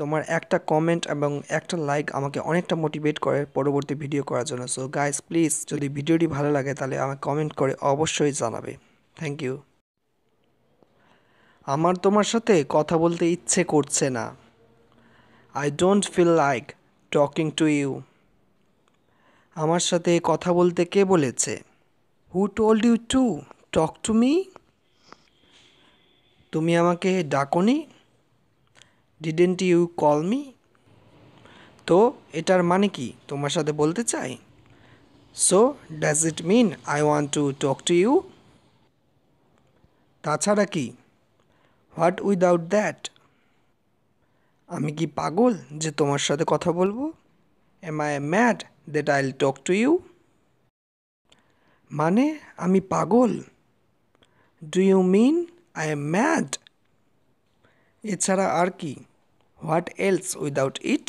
তোমার একটা কমেন্ট এবং একটা লাইক আমাকে অনেকটা মোটিভেট করে পরবর্তী ভিডিও করার জন্য। সো গাইস প্লিজ যদি ভিডিওটি ভালো লাগে তাহলে আমাকে কমেন্ট করে অবশ্যই জানাবে। থ্যাংক ইউ আমার তোমার সাথে কথা বলতে ইচ্ছে করছে না। I don't feel like talking to you আমার সাথে কথা বলতে কে বলেছে? Who told you to talk to me তুমি আমাকে ডাকনি? ডিডেন্ট ইউ কল মি তো এটার মানে কি? তোমার সাথে বলতে চাই। So does it mean I want to talk to you তাছাড়া কি? হোয়াট উইদাউট দ্যাট আমি কি পাগল যে তোমার সাথে কথা বলব? এম আই ম্যাড দ্যাট আইল টক টু ইউ মানে আমি পাগল। Do you mean I am mad এছাড়া আর কি? What else without it